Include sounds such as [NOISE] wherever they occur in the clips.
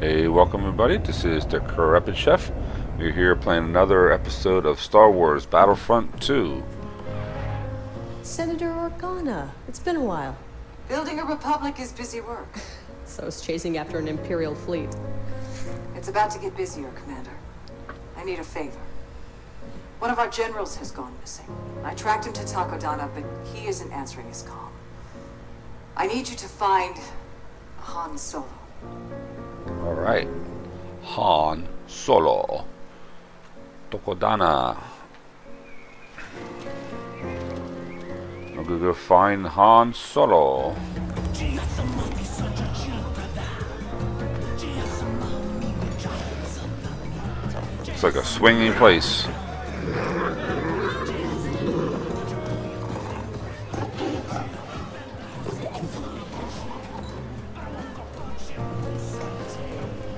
Hey, welcome everybody. This is the Decrepit Chef. We're here playing another episode of Star Wars Battlefront 2. Senator Organa, it's been a while. Building a republic is busy work. [LAUGHS] So is chasing after an Imperial fleet. It's about to get busier, Commander. I need a favor. One of our generals has gone missing. I tracked him to Takodana, but he isn't answering his call. I need you to find Han Solo. Alright. Han Solo. Takodana. I'm gonna go find Han Solo. It's like a swinging place.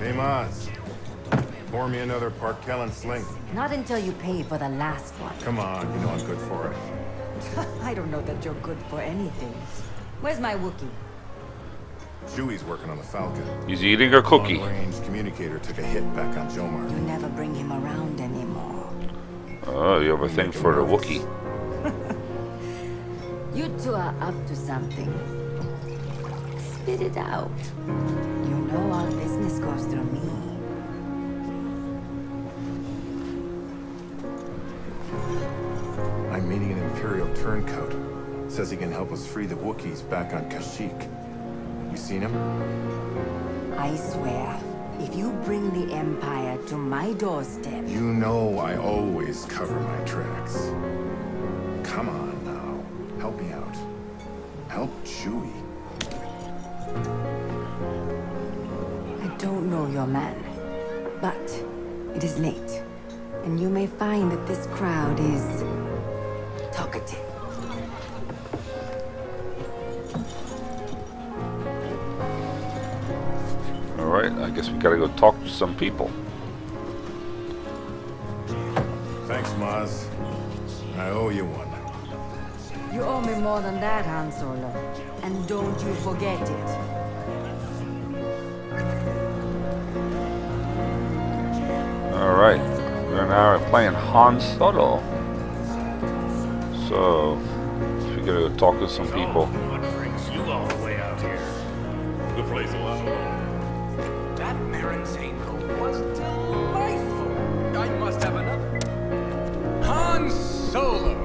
Hey, Maz. Pour me another Park Kellen sling. Not until you pay for the last one. Come on, you know I'm good for it. [LAUGHS] I don't know that you're good for anything. Where's my Wookiee? Chewie's working on the Falcon. He's eating a cookie. Long-range communicator took a hit back on Jomar. You never bring him around anymore. Oh, you have a thing for the Wookiee. [LAUGHS] You two are up to something. Spit it out. Our business goes through me. I'm meeting an Imperial turncoat. Says he can help us free the Wookiees back on Kashyyyk. You seen him? I swear, if you bring the Empire to my doorstep, You know I always cover my tracks. Come on now. Help me out. Help Chewie. Your man. But it is late. And you may find that this crowd is talkative. Alright, I guess we gotta go talk to some people. Thanks, Maz. I owe you one. You owe me more than that, Han Solo. And don't you forget it. Alright, we're now playing Han Solo. So, we gotta go talk to some people. What brings you all the way out here? The place a lot alone. That Marinzane coat was delightful. I must have another. Han Solo.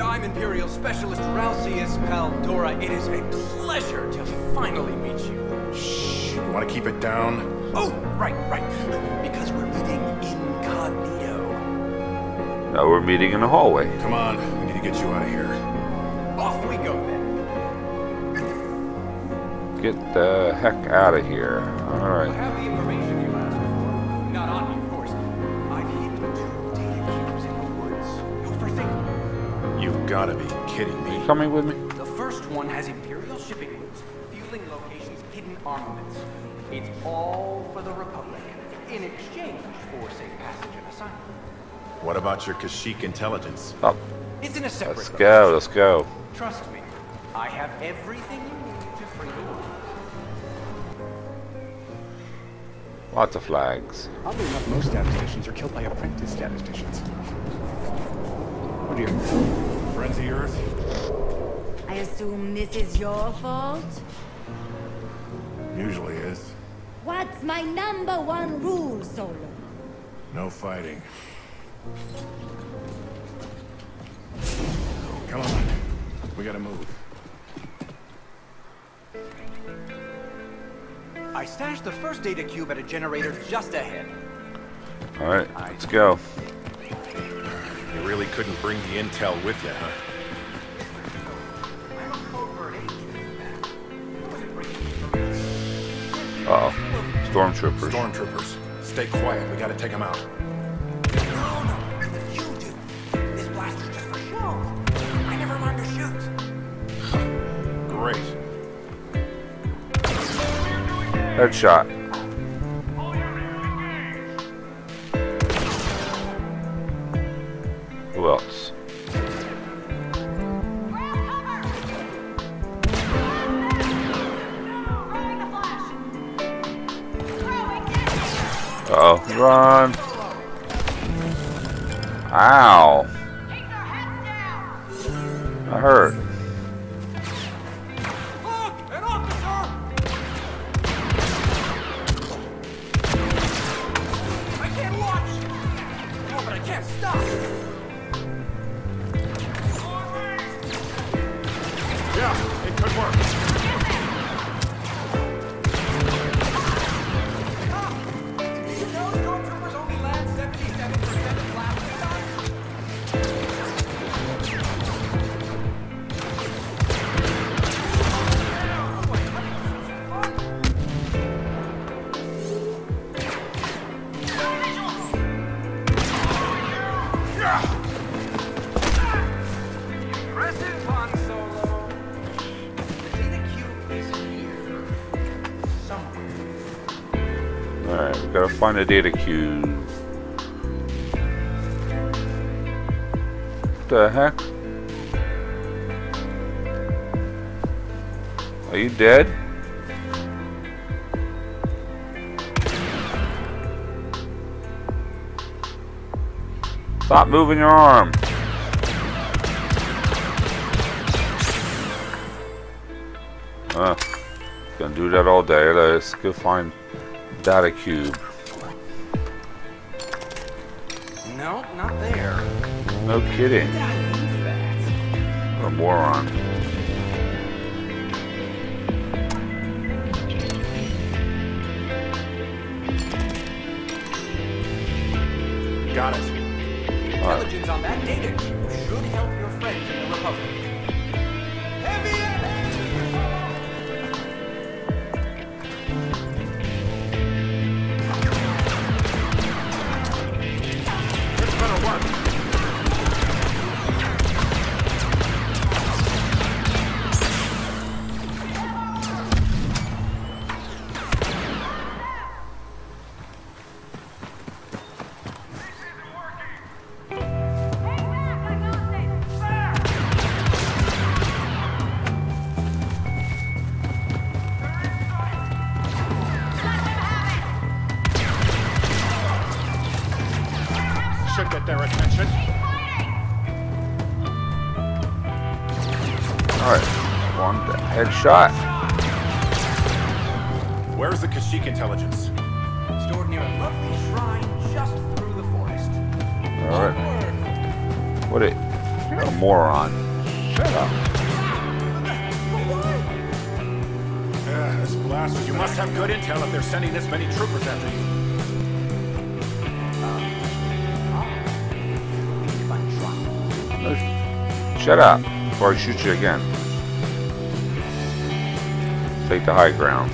I'm Imperial Specialist Ralcius Paldora. It is a pleasure to finally meet you. Shh. You want to keep it down? Oh, right, right. Because we're meeting incognito. Now we're meeting in the hallway. Come on. We need to get you out of here. Off we go then. Get the heck out of here. I Alright. have the information you asked for. Not on me, of course. I've hidden two data cubes in the woods. Used for safety. You've got to be kidding me. Coming with me? The first one has Imperial shipping routes, fueling locations, hidden armaments. It's all for the Republic, in exchange for safe passage and asylum. What about your Kashyyyk intelligence? Up. It's in a separate Let's go, let's go. Trust me, I have everything you need to free the world. Lots of flags. Oddly enough, most statisticians are killed by apprentice statisticians. Oh dear. Friends of yours? I assume this is your fault? Usually is. What's my number one rule, Solo? No fighting. Come on. We gotta move. I stashed the first data cube at a generator just ahead. Alright, let's go. You really couldn't bring the intel with you, huh? I'm a covert agent. I wasn't bringing Uh oh. Stormtroopers. Stormtroopers. Stay quiet. We gotta take them out. No, no, you do. This blaster's just for show. I never learned to shoot. Great. Headshot. Who else? Run! Ow! I hurt. Look! An officer! I can't watch! But I can't stop! Yeah, it could work. Gotta find a data cube. What the heck? Are you dead? Stop moving your arm. Uh, gonna do that all day. Let's go find data cube. No kidding. I need that. What a moron. Got it. Intelligence on that data should help your friends in the Republic. Headshot. Where's the Kashyyyk intelligence? Stored near a lovely shrine just through the forest. Alright. What a, a moron. Shut up. Yeah, this blast. You must have good intel if they're sending this many troopers after you. If I'm trying. No, sh- shut up before I shoot you again. Take the high ground.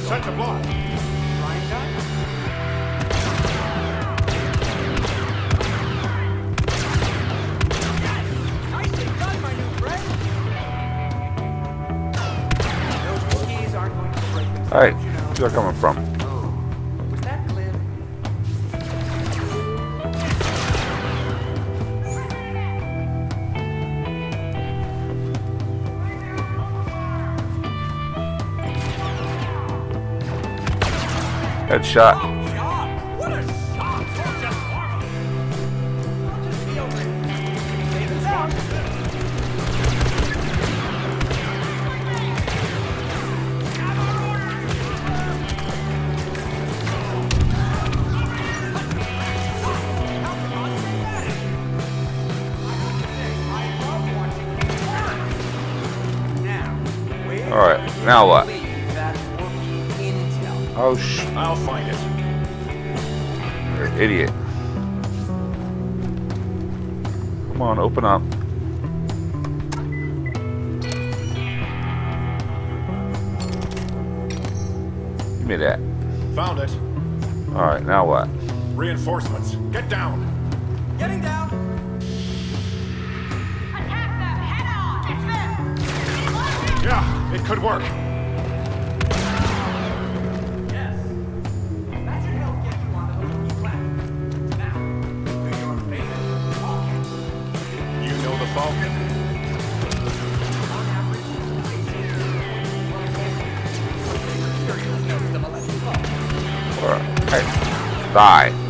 Set to block. Shrine done? Nicely done, my Save it out. Alright, now what? That Wookiee intel. Oh, sh. I'll find it. You're an idiot. Come on, open up. Give me that. Found it. Alright, now what? Reinforcements. Get down. Getting down. Attack them head on. It's them. Yeah, it could work. Die.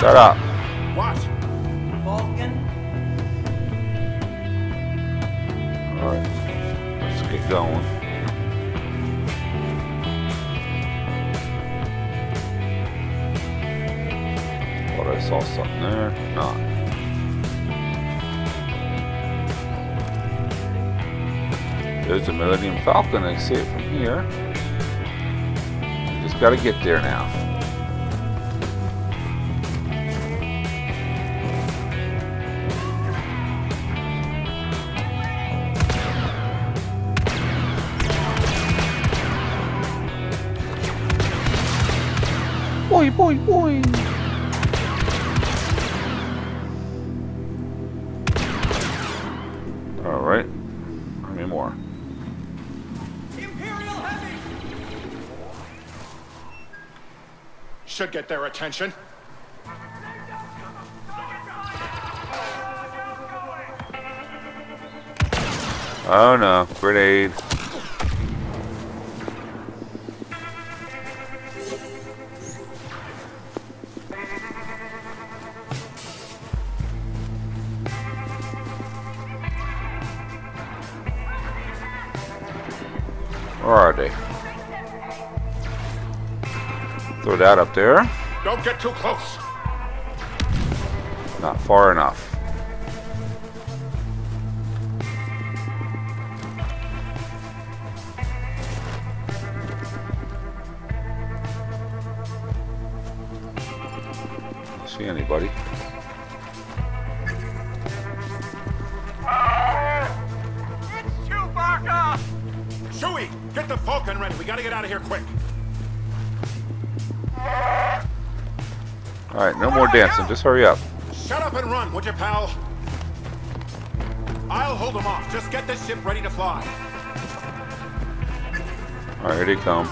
Shut up. What? Vulcan. Alright. Let's get going. Thought I saw something there. Not. There's the Millennium Falcon. I see it from here. Just gotta get there now. Boy, boy, boy. All right. How many more? Imperial Heavy. Should get their attention. Oh no, grenade. Where are they? Throw that up there. Don't get too close. Not far enough. See anybody. Chewie, get the Falcon ready. We gotta get out of here quick. Alright, no more dancing. Just hurry up. Shut up and run, would you, pal? I'll hold them off. Just get this ship ready to fly. Alright, here they come.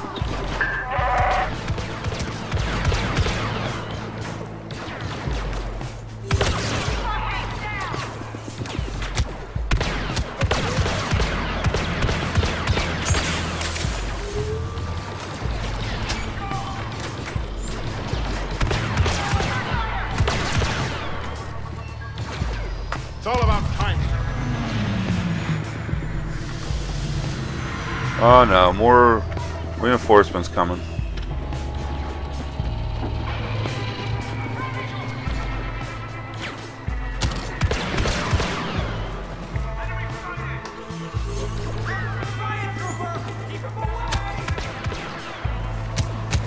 Oh no, more reinforcements coming.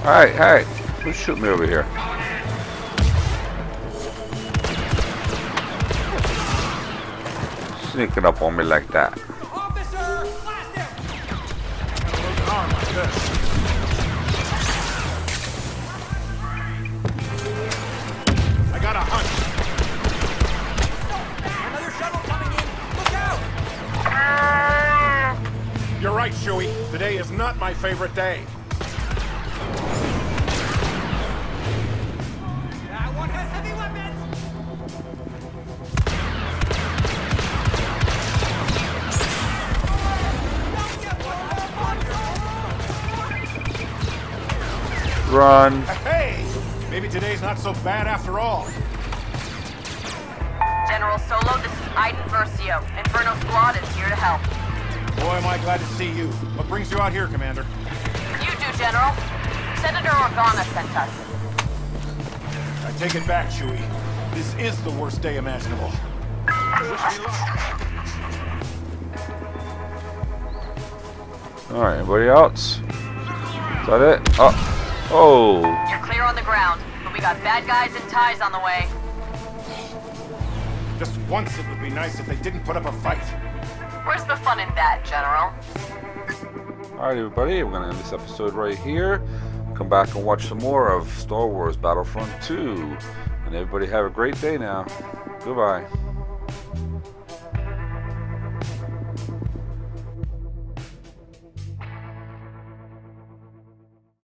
Alright, hey, who's shooting me over here? Sneaking up on me like that. Chewie. Today is not my favorite day. That one has heavy weapons. Don't get blown up. Run. Hey! Maybe today's not so bad after all. General Solo, this is Iden Versio. Inferno Squad is here to help. Boy, am I glad to see you. What brings you out here, Commander? You do, General. Senator Organa sent us. I take it back, Chewie. This is the worst day imaginable. Alright, anybody else? Is that it? Oh. Oh. You're clear on the ground, but we got bad guys and TIEs on the way. Just once it would be nice if they didn't put up a fight. Where's the fun in that, General? Alright, everybody, we're going to end this episode right here. Come back and watch some more of Star Wars Battlefront 2. And everybody have a great day now. Goodbye.